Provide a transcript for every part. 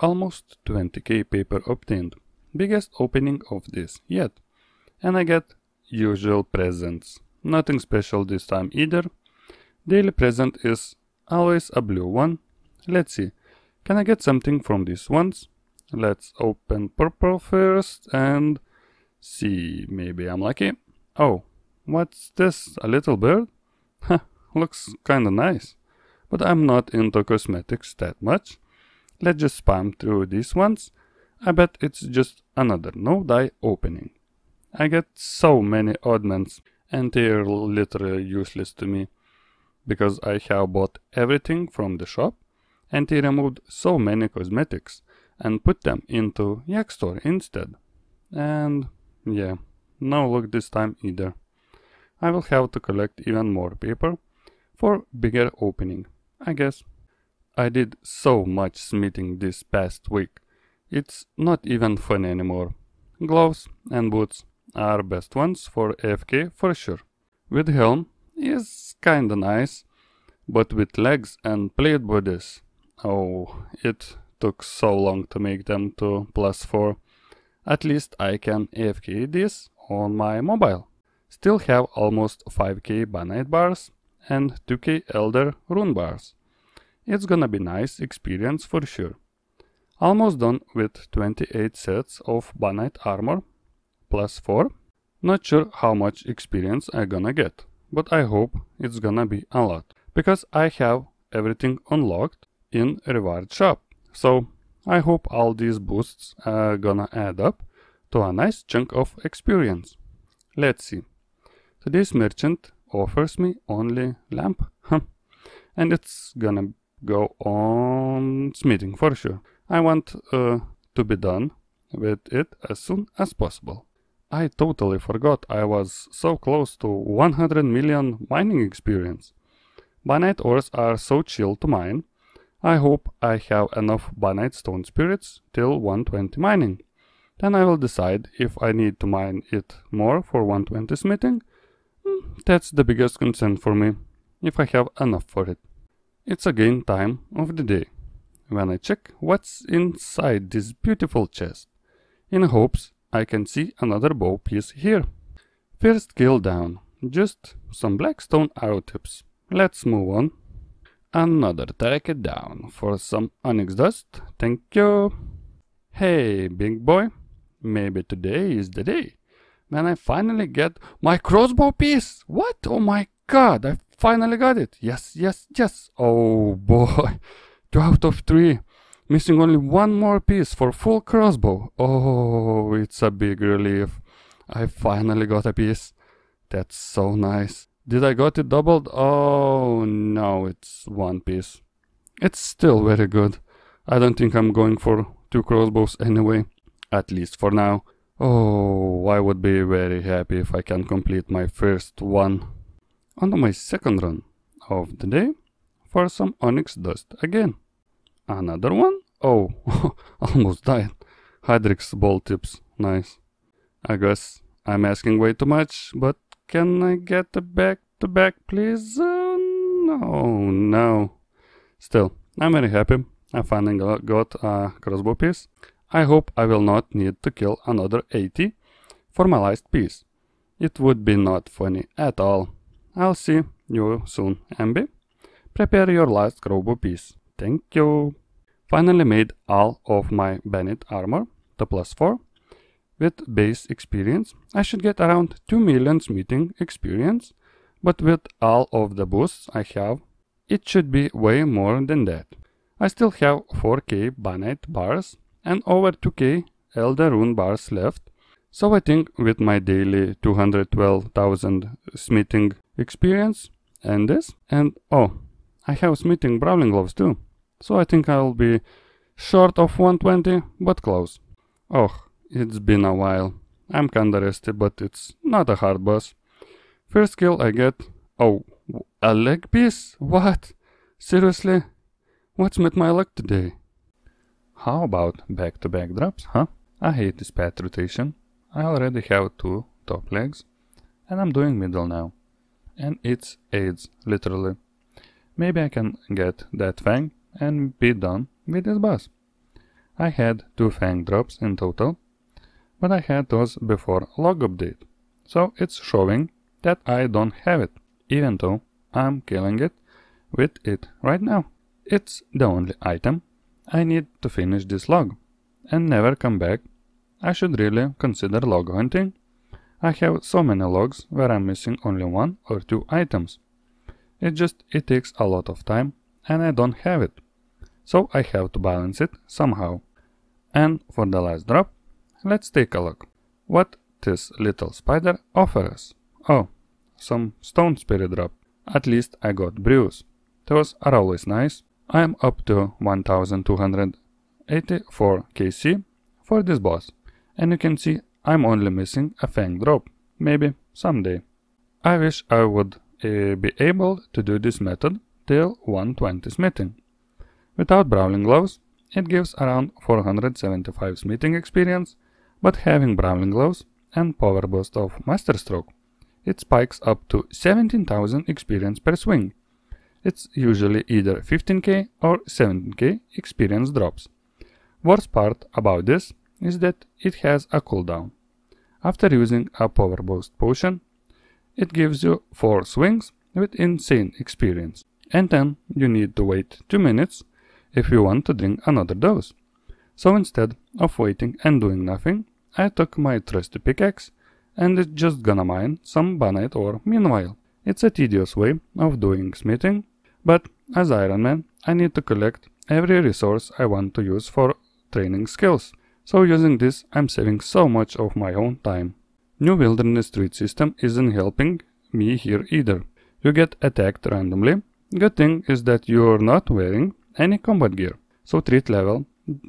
Almost 20k paper obtained. Biggest opening of this yet. And I get usual presents. Nothing special this time either. Daily present is always a blue one. Let's see. Can I get something from these ones? Let's open purple first and see. Maybe I'm lucky. Oh, what's this? A little bird? Huh, looks kinda nice. But I'm not into cosmetics that much. Let's just spam through these ones. I bet it's just another no dye opening. I get so many oddments and they're literally useless to me because I have bought everything from the shop and they removed so many cosmetics and put them into Yak Store instead. And yeah, no luck this time either. I will have to collect even more paper for bigger opening, I guess. I did so much smithing this past week. It's not even fun anymore. Gloves and boots are best ones for AFK for sure. With helm is kinda nice, but with legs and plate bodies, oh, it took so long to make them to plus 4. At least I can AFK this on my mobile. Still have almost 5k Banite bars and 2k Elder rune bars. It's gonna be nice experience for sure. Almost done with 28 sets of Banite armor plus 4. Not sure how much experience I gonna get, but I hope it's gonna be a lot, because I have everything unlocked in reward shop. So I hope all these boosts are gonna add up to a nice chunk of experience. Let's see. Today's merchant offers me only lamp, and it's gonna go on smithing for sure. I want uh, to be done with it as soon as possible. I totally forgot I was so close to 100 million mining experience. Banite ores are so chill to mine. I hope I have enough Banite stone spirits till 120 mining. Then I will decide if I need to mine it more for 120 smithing. Hmm, that's the biggest concern for me, if I have enough for it. It's again time of the day, when I check what's inside this beautiful chest, in hopes I can see another bow piece here. First kill down, just some blackstone arrow tips. Let's move on. Another target down for some onyx dust, thank you. Hey, big boy, maybe today is the day when I finally get my crossbow piece. What? Oh my god, I finally got it. Yes, yes, yes. Oh boy, two out of three. Missing only one more piece for full crossbow. Oh, it's a big relief. I finally got a piece. That's so nice. Did I got it doubled? Oh, no, it's one piece. It's still very good. I don't think I'm going for two crossbows anyway. At least for now. Oh, I would be very happy if I can complete my first one. On my second run of the day for some onyx dust again. Another one? Oh, almost died. Hydrix bolt tips. Nice. I guess I'm asking way too much, but can I get the back to back, please? Uh, no, no. Still, I'm very happy. I finally got a crossbow piece. I hope I will not need to kill another 80 for my last piece. It would be not funny at all. I'll see you soon, MB. Prepare your last Grobo piece. Thank you. Finally made all of my Banite armor the plus 4. With base experience, I should get around 2 million smithing experience, but with all of the boosts I have, it should be way more than that. I still have 4k Banite bars and over 2k Elder Rune bars left, so I think with my daily 212,000 smithing experience and this, and oh, I have smithing brawling gloves too. So I think I'll be short of 120, but close. Oh, it's been a while. I'm kinda rusty, but it's not a hard boss. First kill I get... Oh, a leg piece? What? Seriously? What's with my luck today? How about back-to-back -back drops, huh? I hate this path rotation. I already have two top legs, and I'm doing middle now. And it's AIDS, literally. Maybe I can get that fang and be done with this boss. I had two Fang drops in total, but I had those before log update. So it's showing that I don't have it, even though I'm killing it with it right now. It's the only item. I need to finish this log and never come back. I should really consider log hunting. I have so many logs where I'm missing only one or two items. It just it takes a lot of time and I don't have it. So I have to balance it somehow. And for the last drop, let's take a look. What this little spider offers. Oh, some stone spirit drop. At least I got brews. Those are always nice. I am up to 1284 KC for this boss. And you can see I'm only missing a fang drop. Maybe someday. I wish I would uh, be able to do this method till 120 smithing. Without brawling gloves, it gives around 475 smithing experience, but having brawling gloves and power boost of master stroke, it spikes up to 17,000 experience per swing. It's usually either 15k or 17k experience drops. Worst part about this is that it has a cooldown. After using a power boost potion, it gives you 4 swings with insane experience. And then you need to wait 2 minutes if you want to drink another dose. So instead of waiting and doing nothing, I took my trusty pickaxe and it's just gonna mine some banite ore meanwhile. It's a tedious way of doing smithing, but as Iron Man, I need to collect every resource I want to use for training skills. So using this, I'm saving so much of my own time. New Wilderness Threat system isn't helping me here either. You get attacked randomly. Good thing is that you're not wearing any combat gear, so threat level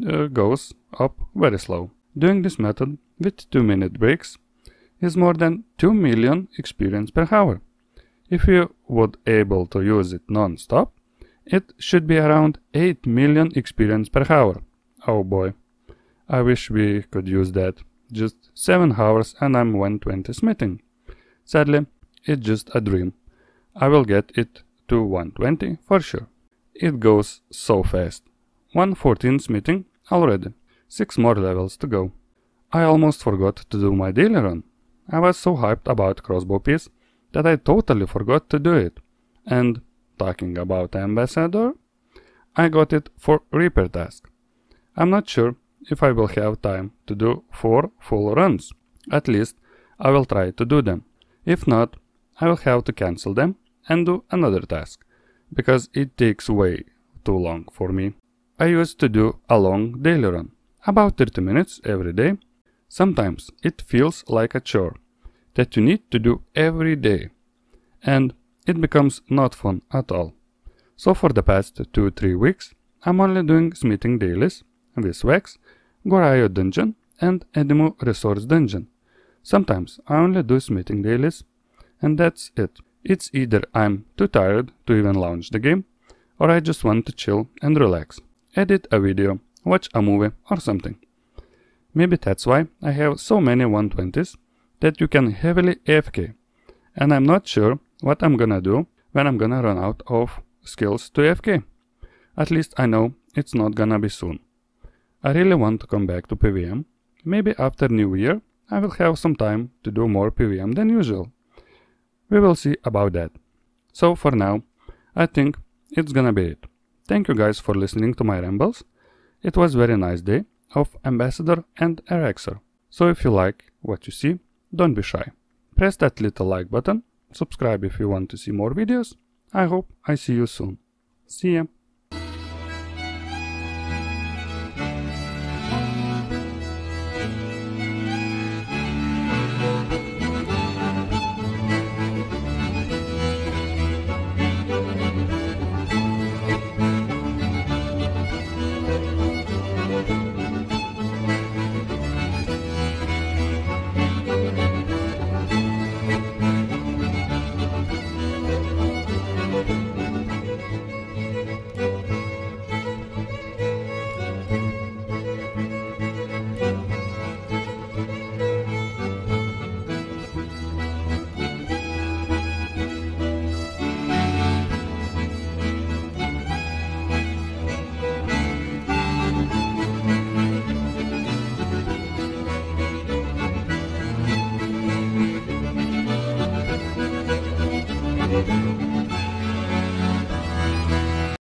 uh, goes up very slow. Doing this method with 2 minute breaks is more than 2 million experience per hour. If you would able to use it non-stop, it should be around 8 million experience per hour. Oh boy, I wish we could use that. Just 7 hours and I'm 120 smithing. Sadly, it's just a dream. I will get it to 120 for sure. It goes so fast. 114 smithing already. 6 more levels to go. I almost forgot to do my daily run. I was so hyped about crossbow piece that I totally forgot to do it. And talking about ambassador, I got it for repair task. I'm not sure if I will have time to do 4 full runs. At least I will try to do them. If not, I will have to cancel them and do another task, because it takes way too long for me. I used to do a long daily run, about 30 minutes every day. Sometimes it feels like a chore that you need to do every day, and it becomes not fun at all. So for the past 2-3 weeks, I'm only doing smithing dailies, with Wax, Goraya dungeon, and Edimu resource dungeon. Sometimes I only do smithing dailies, and that's it. It's either I'm too tired to even launch the game, or I just want to chill and relax, edit a video, watch a movie or something. Maybe that's why I have so many 120s that you can heavily AFK, and I'm not sure what I'm gonna do when I'm gonna run out of skills to AFK. At least I know it's not gonna be soon. I really want to come back to PVM. Maybe after New Year I will have some time to do more PVM than usual. We will see about that. So for now, I think it's gonna be it. Thank you guys for listening to my rambles. It was very nice day of Ambassador and Araxxor. So if you like what you see, don't be shy. Press that little like button, subscribe if you want to see more videos. I hope I see you soon. See ya!